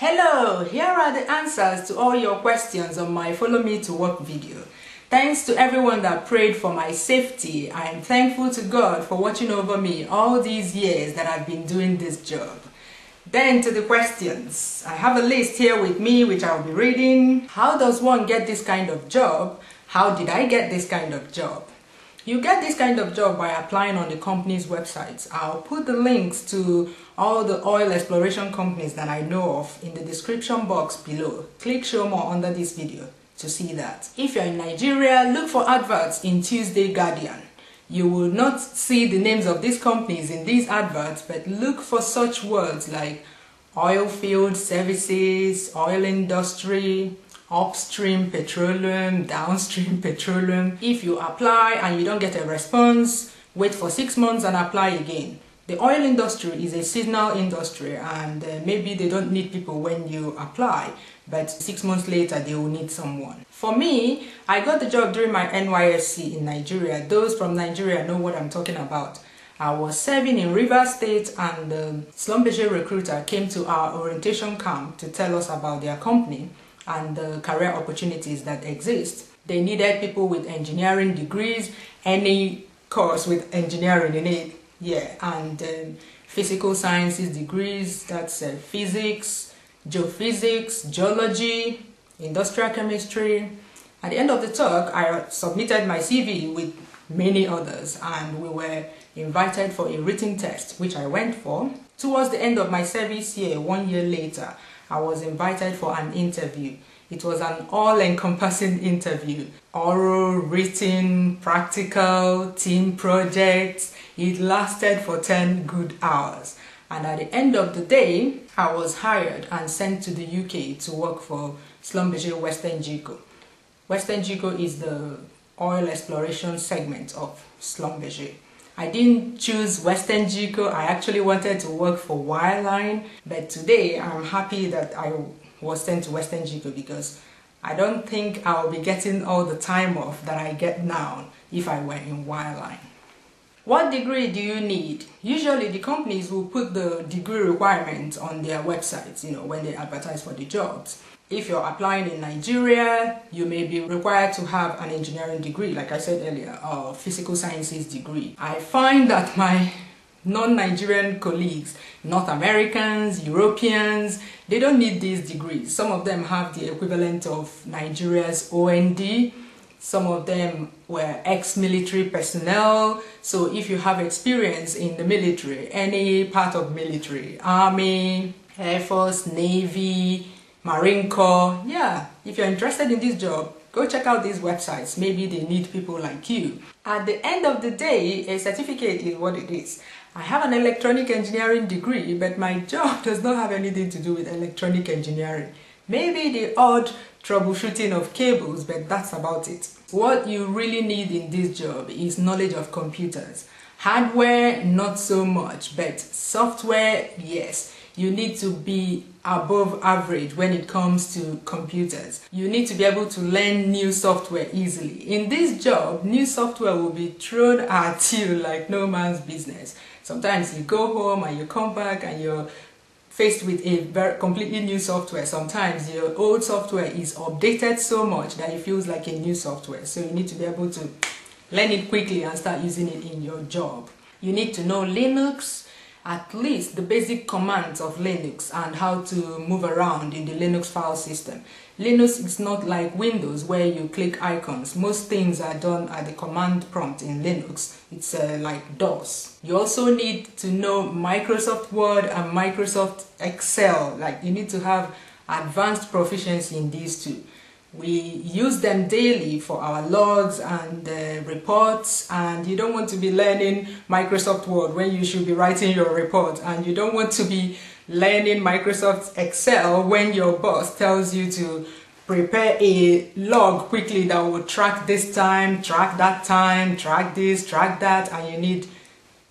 Hello, here are the answers to all your questions on my Follow Me to Work video. Thanks to everyone that prayed for my safety. I am thankful to God for watching over me all these years that I've been doing this job. Then to the questions. I have a list here with me which I'll be reading. How does one get this kind of job? How did I get this kind of job? You get this kind of job by applying on the company's websites. I'll put the links to all the oil exploration companies that I know of in the description box below. Click show more under this video to see that. If you're in Nigeria, look for adverts in Tuesday Guardian. You will not see the names of these companies in these adverts, but look for such words like oil field services, oil industry, upstream petroleum, downstream petroleum. If you apply and you don't get a response, wait for six months and apply again. The oil industry is a seasonal industry and uh, maybe they don't need people when you apply, but six months later they will need someone. For me, I got the job during my NYSC in Nigeria. Those from Nigeria know what I'm talking about. I was serving in River State and the Schlumberger recruiter came to our orientation camp to tell us about their company and the career opportunities that exist. They needed people with engineering degrees, any course with engineering in it, yeah, and um, physical sciences degrees, that's uh, physics, geophysics, geology, industrial chemistry. At the end of the talk, I submitted my CV with many others and we were invited for a written test, which I went for. Towards the end of my service year, one year later, I was invited for an interview. It was an all-encompassing interview. Oral, written, practical, team projects. It lasted for 10 good hours. And at the end of the day, I was hired and sent to the UK to work for Schlumberger WesternGeco. Western GECO is the oil exploration segment of Schlumberger. I didn't choose WesternGeco. I actually wanted to work for Wireline, but today I'm happy that I was sent to WesternGeco because I don't think I'll be getting all the time off that I get now if I were in Wireline. What degree do you need? Usually the companies will put the degree requirements on their websites, you know, when they advertise for the jobs. If you're applying in Nigeria, you may be required to have an engineering degree, like I said earlier, or physical sciences degree. I find that my non-Nigerian colleagues, North Americans, Europeans, they don't need these degrees. Some of them have the equivalent of Nigeria's OND. Some of them were ex-military personnel. So if you have experience in the military, any part of military, army, air force, navy, Marine Corps. Yeah, if you're interested in this job, go check out these websites. Maybe they need people like you. At the end of the day, a certificate is what it is. I have an electronic engineering degree, but my job does not have anything to do with electronic engineering. Maybe the odd troubleshooting of cables, but that's about it. What you really need in this job is knowledge of computers. Hardware, not so much, but software, yes you need to be above average when it comes to computers. You need to be able to learn new software easily. In this job, new software will be thrown at you like no man's business. Sometimes you go home and you come back and you're faced with a very completely new software. Sometimes your old software is updated so much that it feels like a new software. So you need to be able to learn it quickly and start using it in your job. You need to know Linux, at least the basic commands of Linux and how to move around in the Linux file system. Linux is not like Windows where you click icons. Most things are done at the command prompt in Linux. It's uh, like DOS. You also need to know Microsoft Word and Microsoft Excel. Like you need to have advanced proficiency in these two. We use them daily for our logs and uh, reports. And you don't want to be learning Microsoft Word when you should be writing your report. And you don't want to be learning Microsoft Excel when your boss tells you to prepare a log quickly that will track this time, track that time, track this, track that. And you need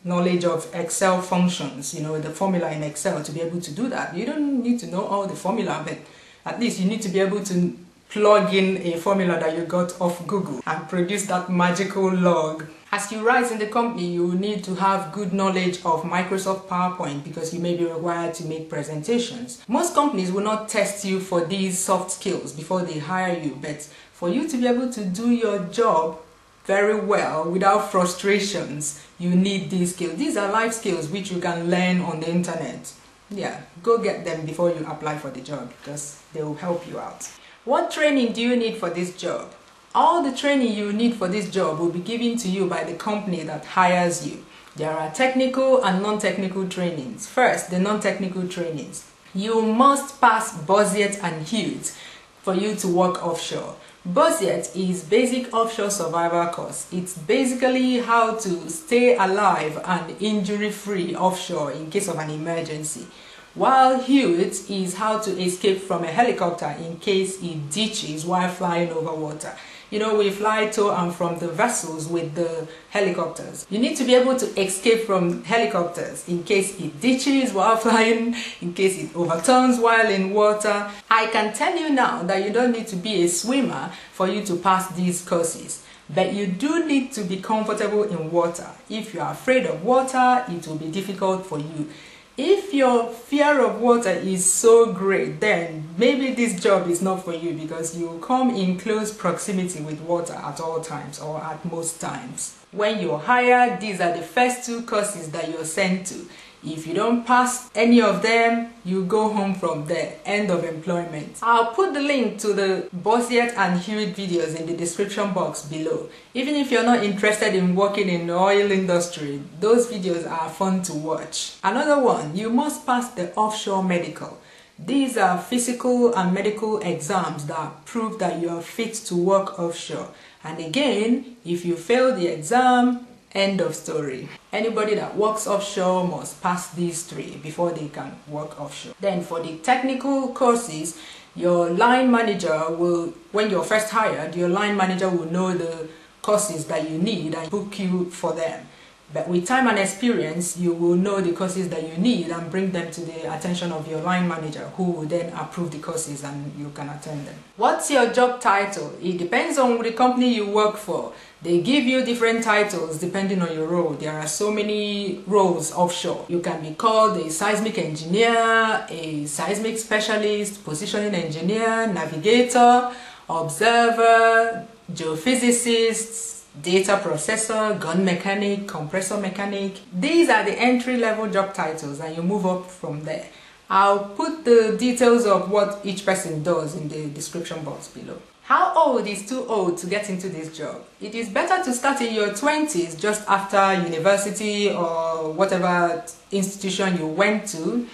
knowledge of Excel functions, you know, the formula in Excel to be able to do that. You don't need to know all the formula, but at least you need to be able to plug in a formula that you got off Google and produce that magical log. As you rise in the company, you need to have good knowledge of Microsoft PowerPoint because you may be required to make presentations. Most companies will not test you for these soft skills before they hire you, but for you to be able to do your job very well without frustrations, you need these skills. These are life skills which you can learn on the internet. Yeah, go get them before you apply for the job because they will help you out. What training do you need for this job? All the training you need for this job will be given to you by the company that hires you. There are technical and non-technical trainings. First, the non-technical trainings. You must pass BOSIET and HUET for you to work offshore. BOSIET is basic offshore survival course. It's basically how to stay alive and injury-free offshore in case of an emergency while HUET is how to escape from a helicopter in case it ditches while flying over water. You know, we fly to and from the vessels with the helicopters. You need to be able to escape from helicopters in case it ditches while flying, in case it overturns while in water. I can tell you now that you don't need to be a swimmer for you to pass these courses. But you do need to be comfortable in water. If you are afraid of water, it will be difficult for you if your fear of water is so great then maybe this job is not for you because you come in close proximity with water at all times or at most times. When you're hired these are the first two courses that you're sent to if you don't pass any of them, you go home from there. End of employment. I'll put the link to the BOSIET and HUET videos in the description box below. Even if you're not interested in working in the oil industry, those videos are fun to watch. Another one, you must pass the offshore medical. These are physical and medical exams that prove that you are fit to work offshore. And again, if you fail the exam, End of story. Anybody that works offshore must pass these three before they can work offshore. Then for the technical courses, your line manager will, when you're first hired, your line manager will know the courses that you need and book you for them. But with time and experience, you will know the courses that you need and bring them to the attention of your line manager who will then approve the courses and you can attend them. What's your job title? It depends on the company you work for. They give you different titles depending on your role. There are so many roles offshore. You can be called a seismic engineer, a seismic specialist, positioning engineer, navigator, observer, geophysicist, data processor, gun mechanic, compressor mechanic. These are the entry level job titles and you move up from there. I'll put the details of what each person does in the description box below. How old is too old to get into this job? It is better to start in your 20s just after university or whatever institution you went to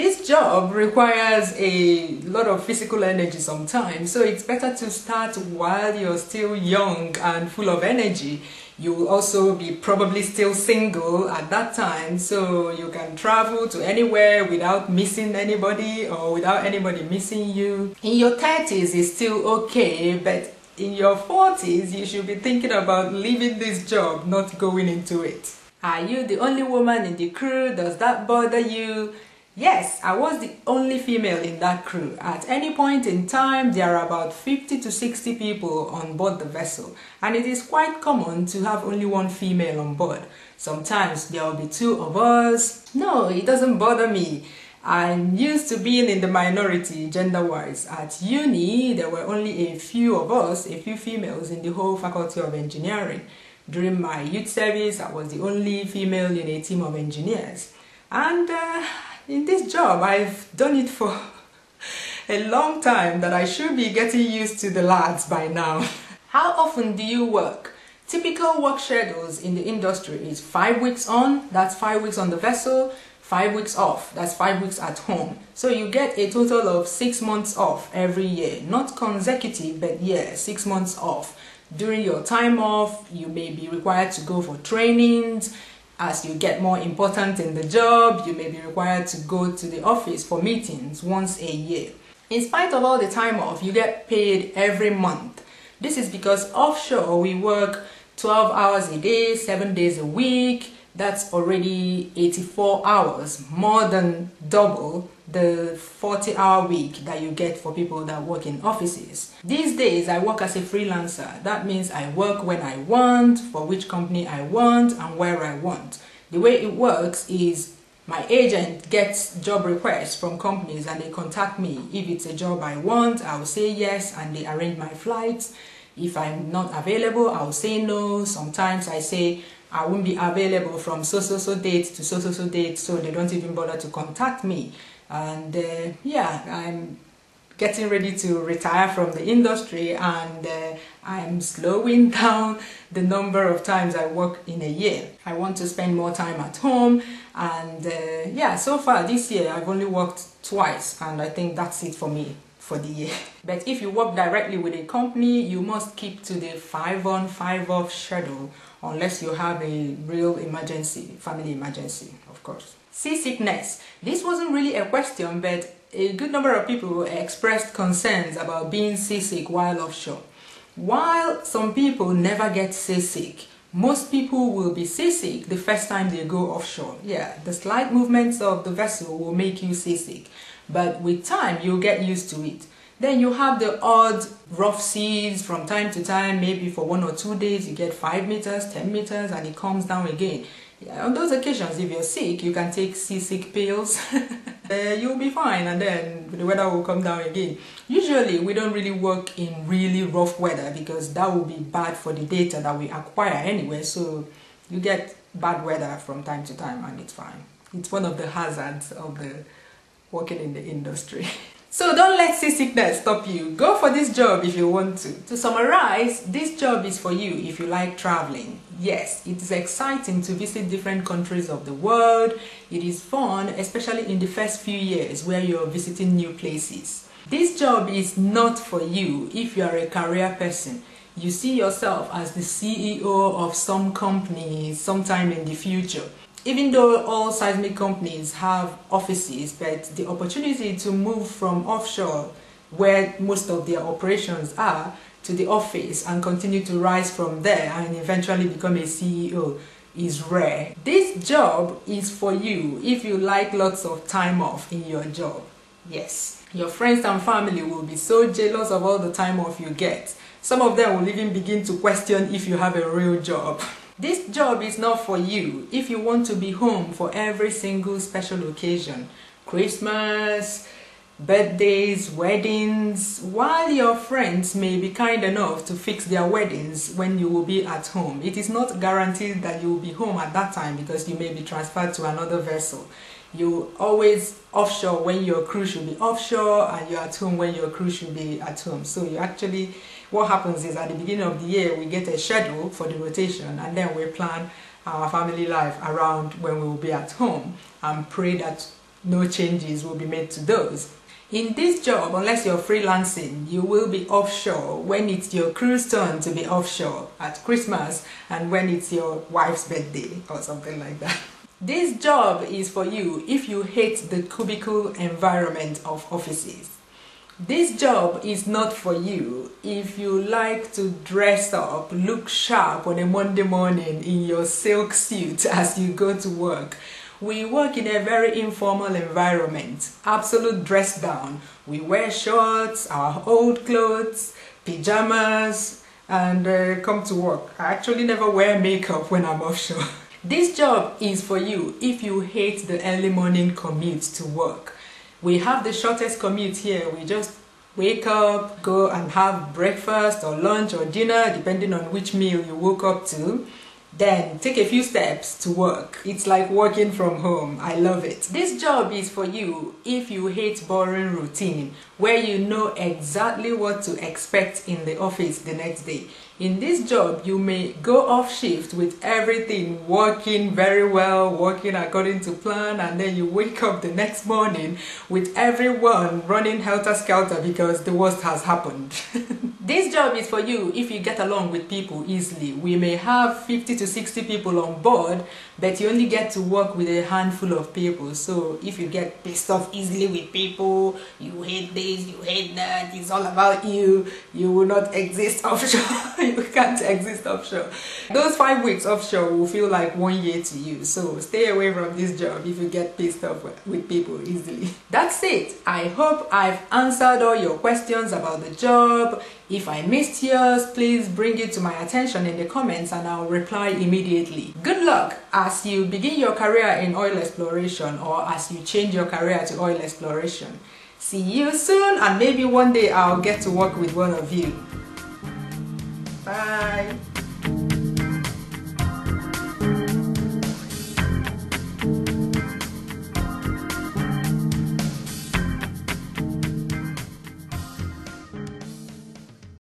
this job requires a lot of physical energy sometimes, so it's better to start while you're still young and full of energy. You will also be probably still single at that time, so you can travel to anywhere without missing anybody or without anybody missing you. In your 30s, it's still okay, but in your 40s, you should be thinking about leaving this job, not going into it. Are you the only woman in the crew? Does that bother you? Yes, I was the only female in that crew. At any point in time, there are about 50 to 60 people on board the vessel, and it is quite common to have only one female on board. Sometimes there will be two of us. No, it doesn't bother me. I'm used to being in the minority gender-wise. At uni, there were only a few of us, a few females in the whole Faculty of Engineering. During my youth service, I was the only female in a team of engineers. And uh, in this job, I've done it for a long time that I should be getting used to the lads by now. How often do you work? Typical work schedules in the industry is five weeks on, that's five weeks on the vessel, five weeks off, that's five weeks at home. So you get a total of six months off every year. Not consecutive, but yeah, six months off. During your time off, you may be required to go for trainings, as you get more important in the job, you may be required to go to the office for meetings once a year. In spite of all the time off, you get paid every month. This is because offshore we work 12 hours a day, 7 days a week, that's already 84 hours, more than double the 40 hour week that you get for people that work in offices. These days I work as a freelancer. That means I work when I want, for which company I want, and where I want. The way it works is my agent gets job requests from companies and they contact me. If it's a job I want, I'll say yes and they arrange my flights. If I'm not available, I'll say no. Sometimes I say I won't be available from so so so date to so so so date, so they don't even bother to contact me. And uh, yeah, I'm getting ready to retire from the industry and uh, I'm slowing down the number of times I work in a year. I want to spend more time at home and uh, yeah, so far this year I've only worked twice and I think that's it for me for the year. But if you work directly with a company, you must keep to the 5 on 5 off schedule unless you have a real emergency, family emergency, of course. Seasickness. This wasn't really a question, but a good number of people expressed concerns about being seasick while offshore. While some people never get seasick, most people will be seasick the first time they go offshore. Yeah, the slight movements of the vessel will make you seasick, but with time you'll get used to it. Then you have the odd rough seas from time to time, maybe for one or two days you get 5 meters, 10 meters and it comes down again. Yeah, on those occasions, if you're sick, you can take seasick pills. uh, you'll be fine and then the weather will come down again. Usually, we don't really work in really rough weather because that will be bad for the data that we acquire anyway. So you get bad weather from time to time and it's fine. It's one of the hazards of the working in the industry. So don't let seasickness stop you. Go for this job if you want to. To summarize, this job is for you if you like traveling. Yes, it is exciting to visit different countries of the world. It is fun, especially in the first few years where you're visiting new places. This job is not for you if you are a career person. You see yourself as the CEO of some company sometime in the future even though all seismic companies have offices, but the opportunity to move from offshore, where most of their operations are, to the office and continue to rise from there and eventually become a CEO is rare. This job is for you if you like lots of time off in your job. Yes. Your friends and family will be so jealous of all the time off you get. Some of them will even begin to question if you have a real job. This job is not for you if you want to be home for every single special occasion. Christmas, birthdays, weddings, while your friends may be kind enough to fix their weddings when you will be at home. It is not guaranteed that you will be home at that time because you may be transferred to another vessel. You always offshore when your crew should be offshore and you're at home when your crew should be at home. So you actually what happens is at the beginning of the year we get a schedule for the rotation and then we plan our family life around when we will be at home and pray that no changes will be made to those. In this job, unless you're freelancing, you will be offshore when it's your crew's turn to be offshore at Christmas and when it's your wife's birthday or something like that. This job is for you if you hate the cubicle environment of offices. This job is not for you if you like to dress up, look sharp on a Monday morning in your silk suit as you go to work. We work in a very informal environment, absolute dress down. We wear shorts, our old clothes, pajamas, and uh, come to work. I actually never wear makeup when I'm offshore. this job is for you if you hate the early morning commute to work. We have the shortest commute here. We just wake up, go and have breakfast or lunch or dinner, depending on which meal you woke up to. Then take a few steps to work. It's like working from home. I love it. This job is for you if you hate boring routine, where you know exactly what to expect in the office the next day. In this job, you may go off shift with everything working very well, working according to plan, and then you wake up the next morning with everyone running helter skelter because the worst has happened. This job is for you if you get along with people easily. We may have 50 to 60 people on board, but you only get to work with a handful of people. So if you get pissed off easily with people, you hate this, you hate that, it's all about you, you will not exist offshore. you can't exist offshore. Those five weeks offshore will feel like one year to you. So stay away from this job if you get pissed off with people easily. That's it. I hope I've answered all your questions about the job if I missed yours, please bring it to my attention in the comments and I'll reply immediately. Good luck as you begin your career in oil exploration or as you change your career to oil exploration. See you soon and maybe one day I'll get to work with one of you. Bye.